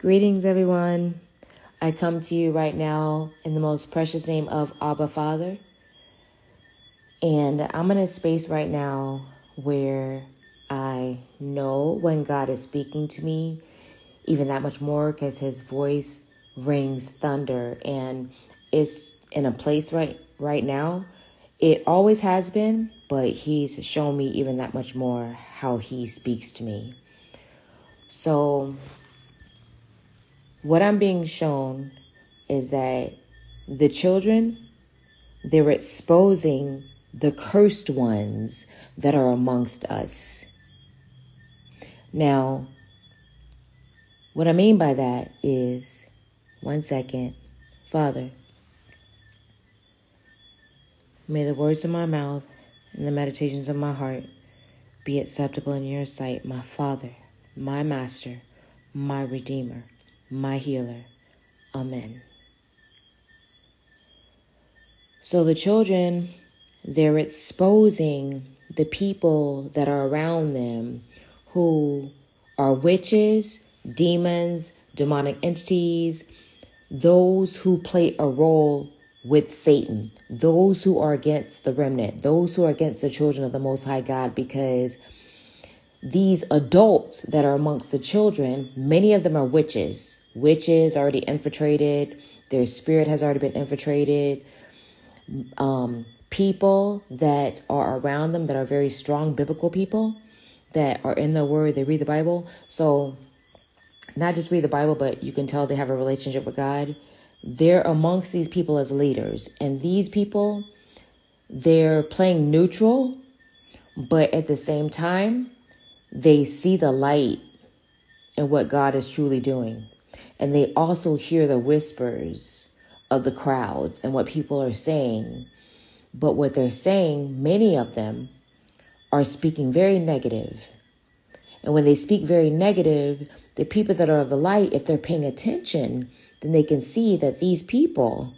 Greetings, everyone. I come to you right now in the most precious name of Abba Father. And I'm in a space right now where I know when God is speaking to me, even that much more because his voice rings thunder and it's in a place right right now. It always has been, but he's shown me even that much more how he speaks to me. So what I'm being shown is that the children they're exposing the cursed ones that are amongst us. Now, what I mean by that is one second, Father, may the words of my mouth and the meditations of my heart be acceptable in your sight, my Father, my Master, my Redeemer, my Healer. Amen. So the children, they're exposing the people that are around them who are witches, demons, demonic entities, those who play a role with Satan, those who are against the remnant, those who are against the children of the Most High God, because these adults that are amongst the children, many of them are witches. Witches already infiltrated, their spirit has already been infiltrated. Um, people that are around them that are very strong biblical people that are in the word, they read the Bible. So, not just read the Bible, but you can tell they have a relationship with God. They're amongst these people as leaders. And these people, they're playing neutral, but at the same time, they see the light and what God is truly doing. And they also hear the whispers of the crowds and what people are saying. But what they're saying, many of them are speaking very negative. And when they speak very negative, the people that are of the light, if they're paying attention, then they can see that these people,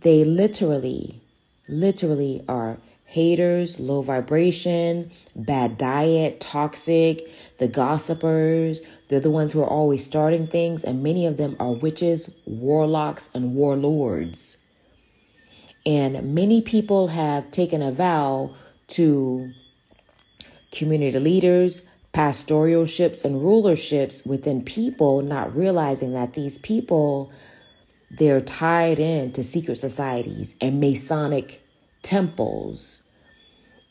they literally, literally are haters, low vibration, bad diet, toxic, the gossipers. They're the ones who are always starting things, and many of them are witches, warlocks, and warlords. And many people have taken a vow to community leaders, pastoralships, and rulerships within people, not realizing that these people they're tied in to secret societies and Masonic temples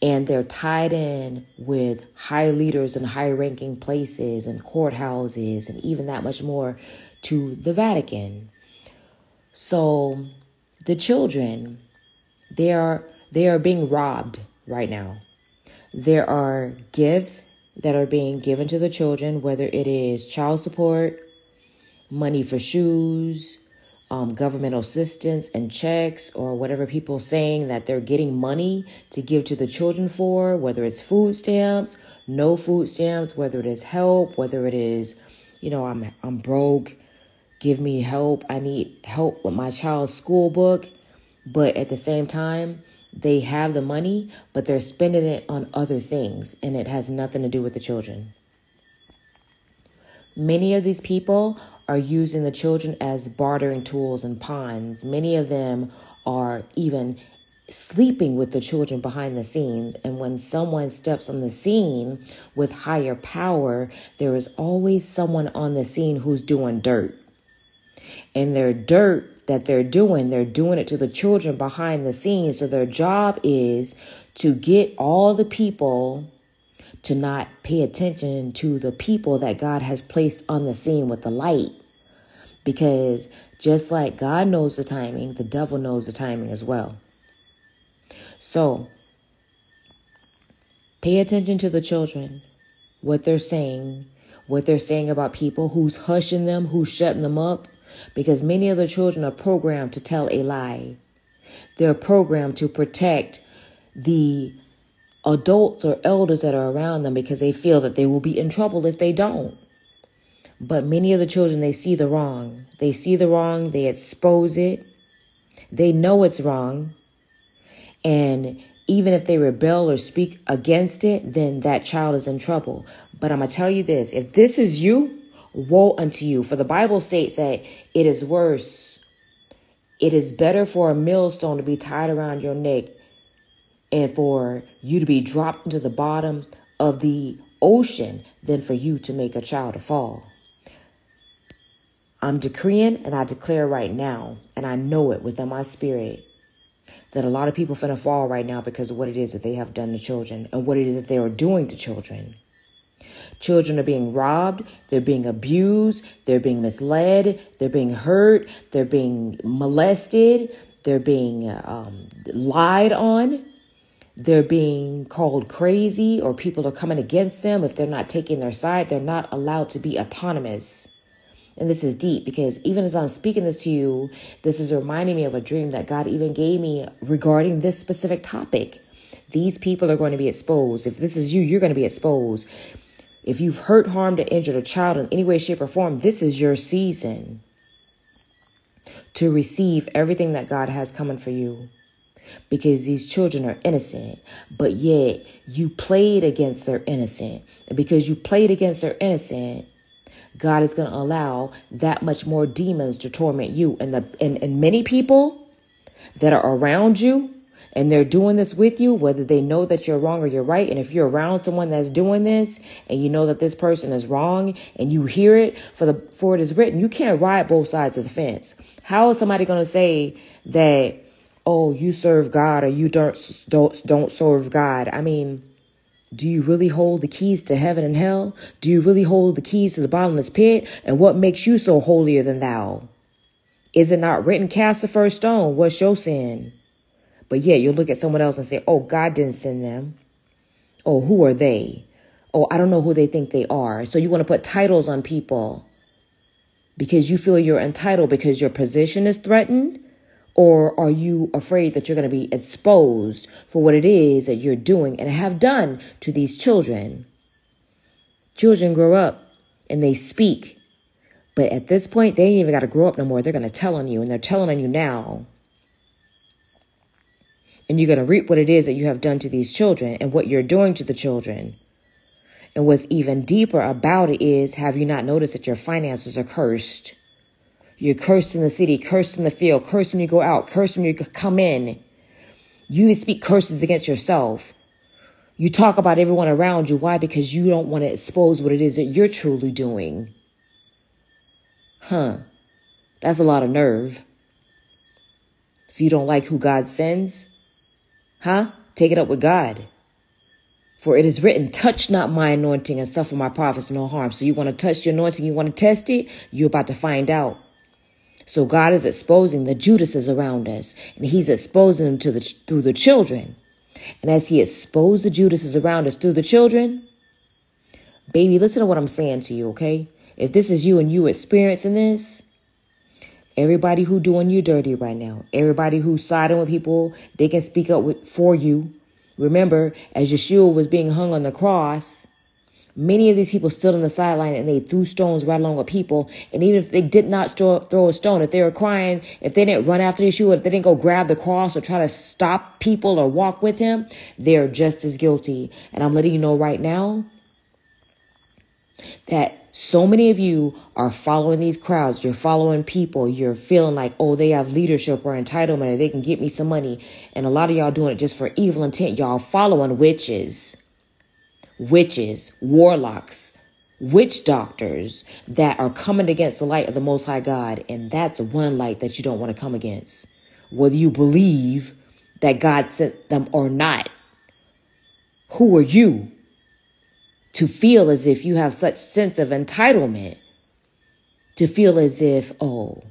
and they're tied in with high leaders and high ranking places and courthouses and even that much more to the Vatican. So the children, they are they are being robbed right now. There are gifts that are being given to the children, whether it is child support, money for shoes, um, governmental assistance and checks or whatever people saying that they're getting money to give to the children for, whether it's food stamps, no food stamps, whether it is help, whether it is, you know, I'm I'm broke, give me help. I need help with my child's school book, but at the same time, they have the money, but they're spending it on other things and it has nothing to do with the children. Many of these people are using the children as bartering tools and pawns. Many of them are even sleeping with the children behind the scenes. And when someone steps on the scene with higher power, there is always someone on the scene who's doing dirt. And their dirt that they're doing, they're doing it to the children behind the scenes. So their job is to get all the people to not pay attention to the people that God has placed on the scene with the light. Because just like God knows the timing, the devil knows the timing as well. So, pay attention to the children, what they're saying, what they're saying about people, who's hushing them, who's shutting them up, because many of the children are programmed to tell a lie. They're programmed to protect the adults or elders that are around them because they feel that they will be in trouble if they don't. But many of the children, they see the wrong. They see the wrong, they expose it, they know it's wrong. And even if they rebel or speak against it, then that child is in trouble. But I'm going to tell you this if this is you, Woe unto you. For the Bible states that it is worse. It is better for a millstone to be tied around your neck and for you to be dropped into the bottom of the ocean than for you to make a child to fall. I'm decreeing and I declare right now, and I know it within my spirit, that a lot of people finna fall right now because of what it is that they have done to children and what it is that they are doing to children. Children are being robbed, they're being abused, they're being misled, they're being hurt, they're being molested, they're being um, lied on, they're being called crazy, or people are coming against them. If they're not taking their side, they're not allowed to be autonomous. And this is deep because even as I'm speaking this to you, this is reminding me of a dream that God even gave me regarding this specific topic. These people are going to be exposed. If this is you, you're going to be exposed. If you've hurt, harmed, or injured a child in any way, shape, or form, this is your season to receive everything that God has coming for you. Because these children are innocent, but yet you played against their innocent. And because you played against their innocent, God is going to allow that much more demons to torment you. And the and, and many people that are around you and they're doing this with you, whether they know that you're wrong or you're right. And if you're around someone that's doing this and you know that this person is wrong and you hear it for the for it is written, you can't ride both sides of the fence. How is somebody going to say that, oh, you serve God or you don't don't don't serve God? I mean, do you really hold the keys to heaven and hell? Do you really hold the keys to the bottomless pit? And what makes you so holier than thou? Is it not written, cast the first stone? What's your sin? But yet you'll look at someone else and say, oh, God didn't send them. Oh, who are they? Oh, I don't know who they think they are. So you want to put titles on people because you feel you're entitled because your position is threatened? Or are you afraid that you're going to be exposed for what it is that you're doing and have done to these children? Children grow up and they speak. But at this point, they ain't even got to grow up no more. They're going to tell on you, and they're telling on you now. And you're going to reap what it is that you have done to these children and what you're doing to the children. And what's even deeper about it is have you not noticed that your finances are cursed? You're cursed in the city, cursed in the field, cursed when you go out, cursed when you come in. You speak curses against yourself. You talk about everyone around you. Why? Because you don't want to expose what it is that you're truly doing. Huh. That's a lot of nerve. So you don't like who God sends? Huh? Take it up with God. For it is written, touch not my anointing and suffer my prophets no harm. So you want to touch your anointing, you want to test it, you're about to find out. So God is exposing the Judases around us, and He's exposing them to the through the children. And as He exposed the Judases around us through the children, baby, listen to what I'm saying to you, okay? If this is you and you experiencing this, everybody who doing you dirty right now, everybody who's siding with people, they can speak up with, for you. Remember, as Yeshua was being hung on the cross, Many of these people stood on the sideline and they threw stones right along with people. And even if they did not throw a stone, if they were crying, if they didn't run after Yeshua, if they didn't go grab the cross or try to stop people or walk with him, they're just as guilty. And I'm letting you know right now that so many of you are following these crowds. You're following people. You're feeling like, oh, they have leadership or entitlement or they can get me some money. And a lot of y'all doing it just for evil intent. Y'all following witches witches, warlocks, witch doctors that are coming against the light of the Most High God. And that's one light that you don't want to come against, whether you believe that God sent them or not. Who are you to feel as if you have such sense of entitlement? To feel as if, oh,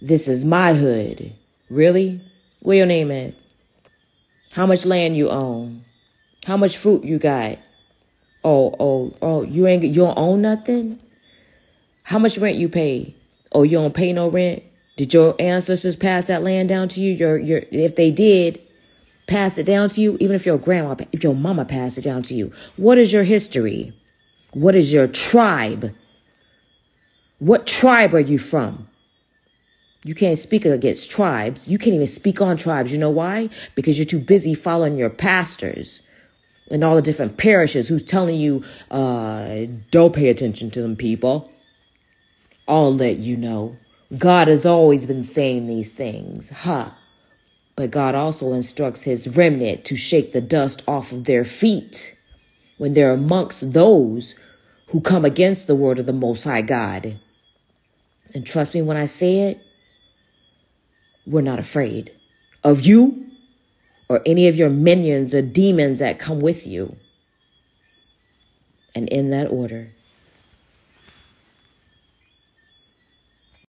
this is my hood. Really? Where your name at? How much land you own? How much fruit you got? Oh, oh, oh, you ain't you don't own nothing? How much rent you pay? Oh, you don't pay no rent? Did your ancestors pass that land down to you? Your your if they did, pass it down to you, even if your grandma if your mama passed it down to you. What is your history? What is your tribe? What tribe are you from? You can't speak against tribes. You can't even speak on tribes. You know why? Because you're too busy following your pastors and all the different parishes who's telling you, uh, don't pay attention to them people. I'll let you know. God has always been saying these things. Huh. But God also instructs his remnant to shake the dust off of their feet when they're amongst those who come against the word of the Most High God. And trust me when I say it, we're not afraid of you or any of your minions or demons that come with you. And in that order,